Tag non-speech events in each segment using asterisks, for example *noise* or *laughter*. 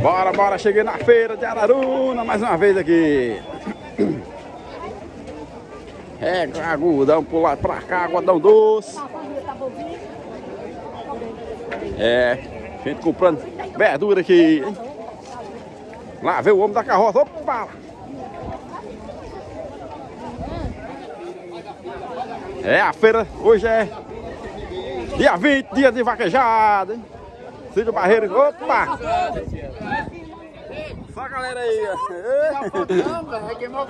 Bora, bora, cheguei na feira de Araruna mais uma vez aqui. É, agudão lá pra cá, aguadão doce. É, gente comprando verdura aqui. Hein? Lá vê o homem da carroça. Opa! É, a feira hoje é dia 20, dia de vaquejada, hein? Cídio Barreiro, opa! Só a galera aí, ó. Queimou.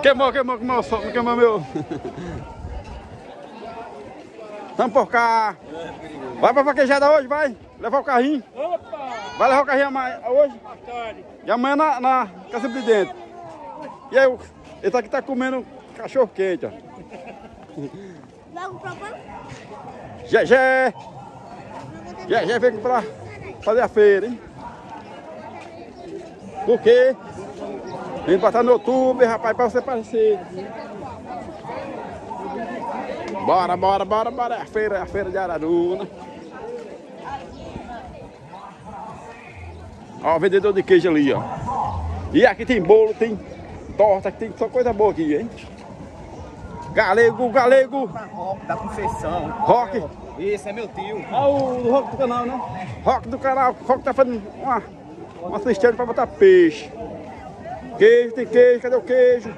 Queimou, queimou, queimou, queimou meu. Vamos por cá. Vai pra vaquejada hoje, vai. Levar o carrinho. Opa! Vai levar o carrinho amanhã, hoje. E amanhã na, na casa de dentro. E aí, ele tá aqui tá comendo cachorro quente, ó. Logo pra cá? Gegé! Gegé veio pra fazer a feira, hein? Por quê? Vem botar no YouTube, rapaz, pra você aparecer. Bora, bora, bora, bora. É a feira, é a feira de Araruna. Ó, o vendedor de queijo ali, ó. E aqui tem bolo, tem torta, aqui tem só coisa boa aqui, hein? Galego, galego. Rock da Conceição. Rock. Esse é meu tio. Ah, o Rock do canal, né? Rock do canal. Rock tá fazendo uma, uma cisterna pra botar peixe. Queijo, tem queijo, cadê o queijo?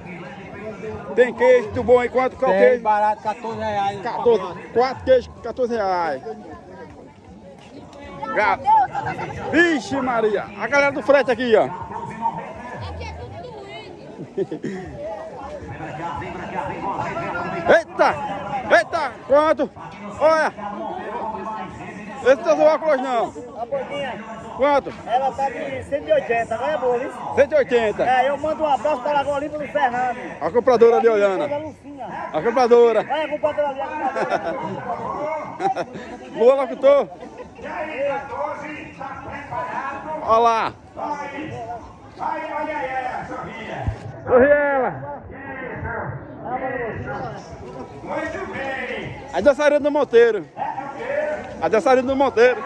Tem queijo, tudo bom aí? Quanto? Qual Tem queijo? barato, 14 reais. 14, 4 queijos, 14 reais. Ga- Vixe Maria, a galera do frete aqui, ó. Aqui é tudo doído. *laughs* Eita! Eita! Quanto? Olha! Esse não é óculos não. A bolinha, Quanto? ela tá de 180, não é boa, viu? 180. É, eu mando um abraço para a Lagoa Limpa do Fernando. A compradora ali olhando. Toda Lucinha. A compradora. Vai, a compadre ali. Boa, locutor. Olha lá. Sorriela. Muito bem! A dançarina do Monteiro. A dançarina do Monteiro.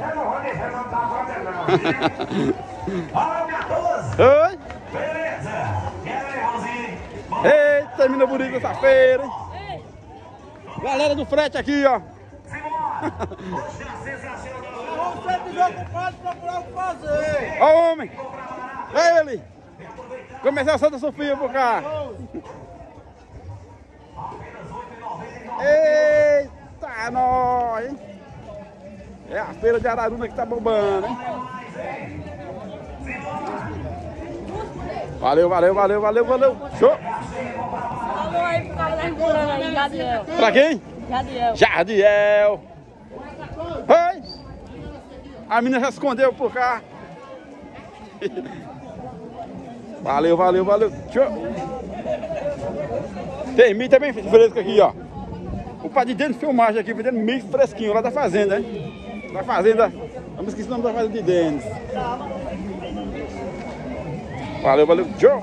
Eu não vou deixar não dar conta não, viu? Ó, 14! Oi. Beleza! Eita, mina bonita essa feira, hein? Galera do frete aqui, ó. Hoje é sensacional! Vamos ser desocupados procurar o que fazer. Ó o homem. É ele. Começou a Santa Sofia por cá. Eita, nós, hein? É a feira de Araruna que tá bombando, hein? Valeu, valeu, valeu, valeu, valeu. Show. Alô aí pro cara da aí, Jadiel. Pra quem? Jadiel. Jardiel. Oi. A menina já escondeu por cá. Valeu, valeu, valeu. Show. Tem milho também fresco aqui, ó. O pai de dentro de filmagem aqui, vendendo milho fresquinho lá da fazenda, hein? Da fazenda. Vamos esquecer o nome da fazenda de Denis. Valeu, valeu. Tchau.